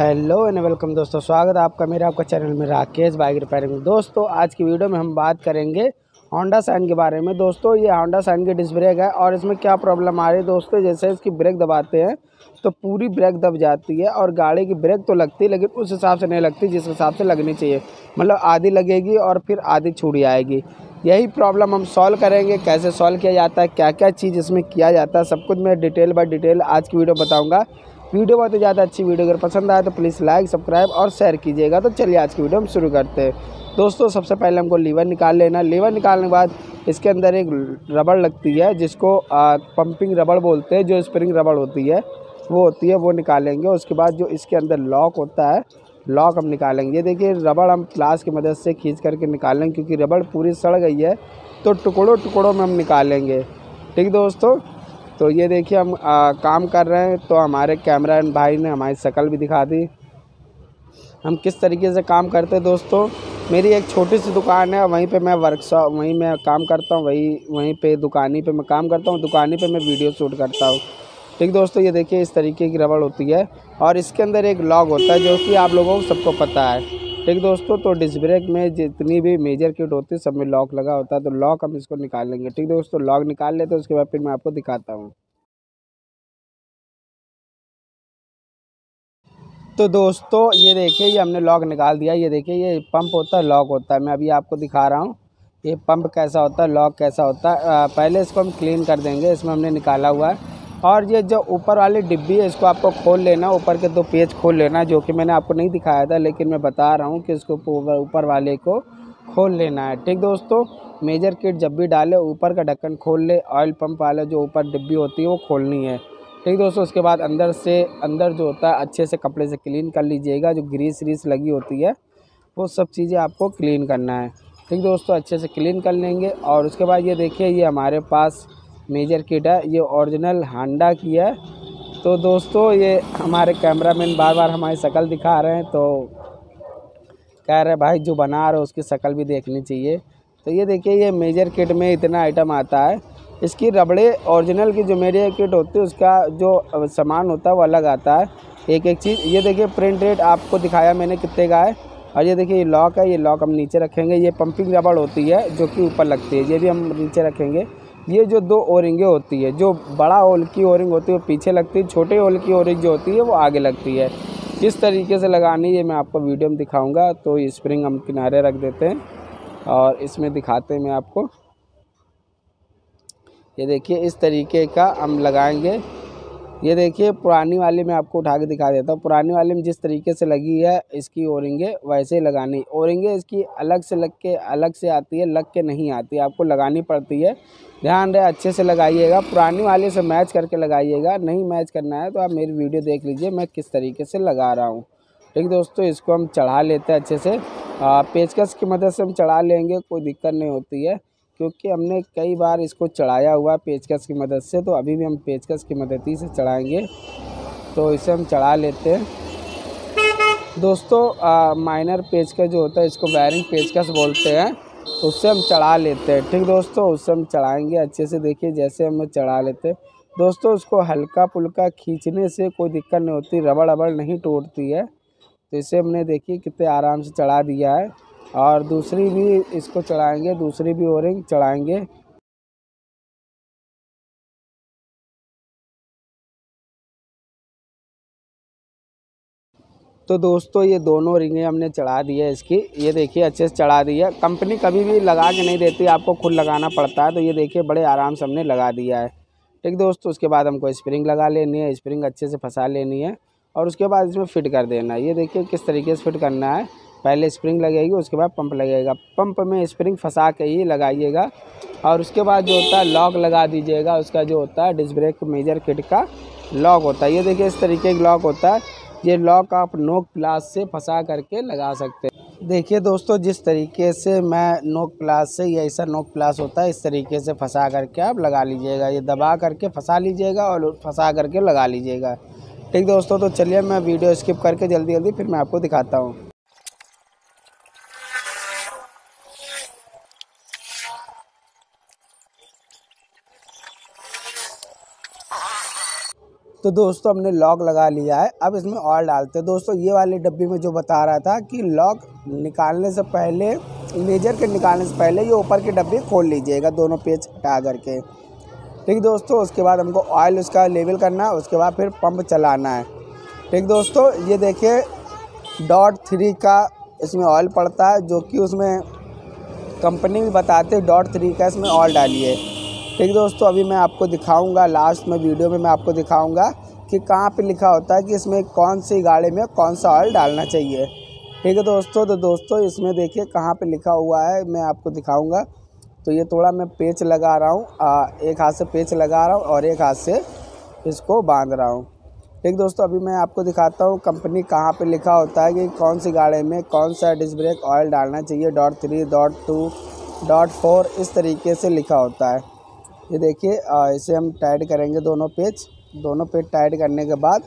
Hello and welcome दोस्तों, स्वागत है आपका मेरा आपका चैनल में राकेश बाइक रिपेयरिंग दोस्तों, आज की वीडियो में हम बात करेंगे होंडा साइन के बारे में। दोस्तों, ये होंडा साइन की डिस्क ब्रेक है और इसमें क्या प्रॉब्लम आ रही है? दोस्तों, जैसे इसकी ब्रेक दबाते हैं तो पूरी ब्रेक दब जाती है और गाड़ी की ब्रेक तो लगती है, लेकिन उस हिसाब से नहीं लगती, जिस हिसाब से लगनी चाहिए। मतलब आधी लगेगी और फिर आधी छूट जाएगी यही प्रॉब्लम हम सॉल्व करेंगे, कैसे सॉल्व किया जाता है क्या क्या चीज़ इसमें किया जाता है, सब कुछ मैं डिटेल बाय डिटेल आज की वीडियो बताऊँगा। वीडियो बहुत ही ज़्यादा अच्छी वीडियो, अगर पसंद आए तो प्लीज़ लाइक सब्सक्राइब और शेयर कीजिएगा। तो चलिए आज की वीडियो हम शुरू करते हैं। दोस्तों, सबसे पहले हमको लीवर निकाल लेना लीवर निकालने के बाद इसके अंदर एक रबड़ लगती है, जिसको पंपिंग रबड़ बोलते हैं, जो स्प्रिंग रबड़ होती है, वो होती है, वो निकालेंगे। उसके बाद जो इसके अंदर लॉक होता है लॉक हम निकालेंगे। ये देखिए, रबड़ हम प्लास की मदद से खींच करके निकालेंगे क्योंकि रबड़ पूरी सड़ गई है तो टुकड़ों टुकड़ों में हम निकालेंगे। ठीक दोस्तों? तो ये देखिए हम आ, काम कर रहे हैं। तो हमारे कैमरा भाई ने हमारी शक्ल भी दिखा दी। हम किस तरीके से काम करते हैं दोस्तों? मेरी एक छोटी सी दुकान है वहीं पे मैं वर्कशॉप वहीं मैं काम करता हूँ वहीं वहीं पे दुकानी पे मैं काम करता हूँ दुकानी पे मैं वीडियो शूट करता हूँ। ठीक दोस्तों ये देखिए इस तरीके की रबड़ होती है। और इसके अंदर एक लॉग होता है जो कि आप लोगों को सबको पता है। ठीक दोस्तों तो डिस्क ब्रेक में जितनी भी मेजर किट होती है, सब में लॉक लगा होता है तो लॉक हम इसको निकाल लेंगे। ठीक दोस्तों लॉक निकाल लेते हैं, उसके बाद फिर मैं आपको दिखाता हूँ। तो दोस्तों, ये देखिए, ये हमने लॉक निकाल दिया। ये देखिए, ये पंप होता है लॉक होता है। मैं अभी आपको दिखा रहा हूँ, ये पंप कैसा होता है लॉक कैसा होता है। पहले इसको हम क्लीन कर देंगे, इसमें हमने निकाला हुआ है। और ये जो ऊपर वाली डिब्बी है, इसको आपको खोल लेना, ऊपर के दो पेज खोल लेना, जो कि मैंने आपको नहीं दिखाया था, लेकिन मैं बता रहा हूँ कि इसको ऊपर वाले को खोल लेना है। ठीक दोस्तों, मेजर किट जब भी डाले, ऊपर का ढक्कन खोल ले ऑयल पंप वाला जो ऊपर डिब्बी होती है, वो खोलनी है। ठीक दोस्तों, उसके बाद अंदर से, अंदर जो होता है, अच्छे से कपड़े से क्लीन कर लीजिएगा, जो ग्रीस व्रीस लगी होती है, वो सब चीज़ें आपको क्लीन करना है। ठीक दोस्तों, अच्छे से क्लीन कर लेंगे, और उसके बाद ये देखिए, ये हमारे पास मेजर किट है, ये ओरिजिनल हांडा की है। तो दोस्तों, ये हमारे कैमरामैन बार बार हमारी शक्ल दिखा रहे हैं तो कह रहे भाई, जो बना रहे हो, उसकी शक्ल भी देखनी चाहिए। तो ये देखिए, ये मेजर किट में इतना आइटम आता है। इसकी रबड़े ओरिजिनल की जो मेजर किट होती है, उसका जो सामान होता है, वो अलग आता है। एक एक चीज़, ये देखिए प्रिंट रेट आपको दिखाया मैंने कितने का है। और ये देखिए, ये लॉक है, ये लॉक हम नीचे रखेंगे। ये पंपिंग रबड़ होती है, जो कि ऊपर लगती है, ये भी हम नीचे रखेंगे। ये जो दो ओरिंगे होती है, जो बड़ा ओल की ओरिंग होती है, वो पीछे लगती है, छोटे ओल की ओरिंग जो होती है, वो आगे लगती है। किस तरीके से लगानी है मैं आपको वीडियो में दिखाऊँगा तो स्प्रिंग हम किनारे रख देते हैं और इसमें दिखाते हैं मैं आपको। ये देखिए, इस तरीके का हम लगाएँगे। ये देखिए, पुरानी वाली में आपको उठा के दिखा देता हूँ। पुरानी वाली में जिस तरीके से लगी है, इसकी ओरिंगे वैसे ही लगानी। ओरिंगे इसकी अलग से लग के, अलग से आती है, लग के नहीं आती। आपको लगानी पड़ती है। ध्यान रहे, अच्छे से लगाइएगा। पुरानी वाले से मैच करके लगाइएगा। नहीं मैच करना है तो आप मेरी वीडियो देख लीजिए, मैं किस तरीके से लगा रहा हूँ। ठीक दोस्तों, इसको हम चढ़ा लेते हैं अच्छे से। पेचकस की मदद से हम चढ़ा लेंगे, कोई दिक्कत नहीं होती है। क्योंकि हमने कई बार इसको चढ़ाया हुआ पेचकस की मदद से तो अभी भी हम पेचकस की मदद ही से चढ़ाएँगे। तो इसे हम चढ़ा लेते हैं। दोस्तों आ, माइनर पेचकस जो होता है इसको वायरिंग पेचकस बोलते हैं। उससे हम चढ़ा लेते हैं। ठीक दोस्तों उससे हम चढ़ाएँगे अच्छे से। देखिए जैसे हम चढ़ा लेते हैं। दोस्तों उसको हल्का पुल्का खींचने से कोई दिक्कत नहीं होती। रबड़ रबड़ नहीं टूटती है। तो इसे हमने देखिए कितने आराम से चढ़ा दिया है। और दूसरी भी इसको चढ़ाएँगे, दूसरी भी ओरिंग चढ़ाएँगे। तो दोस्तों, ये दोनों रिंगें हमने चढ़ा दी है इसकी। ये देखिए, अच्छे से चढ़ा दी है। कंपनी कभी भी लगा के नहीं देती, आपको खुद लगाना पड़ता है। तो ये देखिए, बड़े आराम से हमने लगा दिया है। ठीक दोस्तों, उसके बाद हमको स्प्रिंग लगा लेनी है। स्प्रिंग अच्छे से फंसा लेनी है और उसके बाद इसमें फिट कर देना है। ये देखिए, किस तरीके से फिट करना है। पहले स्प्रिंग लगेगी, उसके बाद पंप लगेगा। पंप में स्प्रिंग फंसा के ही लगाइएगा। और उसके बाद जो होता है लॉक लगा दीजिएगा। उसका जो होता है डिस्क ब्रेक मेजर किट का लॉक होता है। ये देखिए, इस तरीके का लॉक होता है। ये लॉक आप नोक प्लास से फंसा करके लगा सकते हैं। देखिए दोस्तों, जिस तरीके से मैं नोक प्लास से, ये ऐसा नोक प्लास होता है, इस तरीके से फंसा करके आप लगा लीजिएगा। ये दबा करके फंसा लीजिएगा और फंसा करके लगा लीजिएगा। ठीक दोस्तों तो चलिए मैं वीडियो स्किप करके जल्दी जल्दी फिर मैं आपको दिखाता हूँ। तो दोस्तों, हमने लॉक लगा लिया है। अब इसमें ऑयल डालते हैं। दोस्तों, ये वाले डब्बी में जो बता रहा था कि लॉक निकालने से पहले लेजर के निकालने से पहले ये ऊपर की डब्बी खोल लीजिएगा, दोनों पेज हटा करके। ठीक दोस्तों, उसके बाद हमको ऑयल उसका लेवल करना है, उसके बाद फिर पंप चलाना है। ठीक दोस्तों, ये देखिए डॉट थ्री का इसमें ऑयल पड़ता है, जो कि उसमें कंपनी भी बताते डॉट थ्री का इसमें ऑयल डालिए। ठीक दोस्तों, अभी मैं आपको दिखाऊँगा लास्ट में वीडियो में मैं आपको दिखाऊँगा कि कहाँ पे लिखा होता है कि इसमें कौन सी गाड़ी में कौन सा ऑयल डालना चाहिए। ठीक है दोस्तों तो दोस्तों, इसमें देखिए कहाँ पे लिखा हुआ है, मैं आपको दिखाऊँगा। तो ये थोड़ा मैं पेच लगा रहा हूँ एक हाथ से पेच लगा रहा हूँ और एक हाथ से इसको बाँध रहा हूँ। ठीक दोस्तों, अभी मैं आपको दिखाता हूँ कंपनी कहाँ पे लिखा होता है कि कौन सी गाड़ी में कौन सा डिस्क ब्रेक ऑयल डालना चाहिए। Dot three dot two dot four इस तरीके से लिखा होता है। ये देखिए इसे हम टाइट करेंगे दोनों पेज दोनों पेज टाइट करने के बाद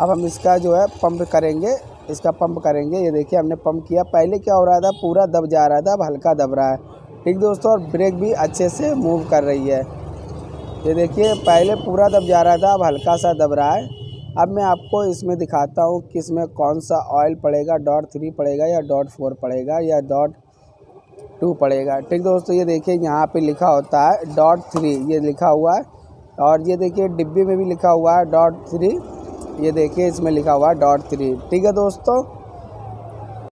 अब हम इसका जो है पंप करेंगे, इसका पंप करेंगे। ये देखिए, हमने पंप किया। पहले क्या हो रहा था? पूरा दब जा रहा था, अब हल्का दब रहा है। ठीक दोस्तों, और ब्रेक भी अच्छे से मूव कर रही है। ये देखिए, पहले पूरा दब जा रहा था, अब हल्का सा दब रहा है। अब मैं आपको इसमें दिखाता हूँ कि इसमें कौन सा ऑयल पड़ेगा डॉट थ्री पड़ेगा या डॉट फोर पड़ेगा या डॉट टू पड़ेगा। ठीक दोस्तों, ये देखिए यहाँ पे लिखा होता है डॉट थ्री ये लिखा हुआ है। और ये देखिए डिब्बे में भी लिखा हुआ है डॉट थ्री ये देखिए इसमें लिखा हुआ है डॉट थ्री ठीक है दोस्तों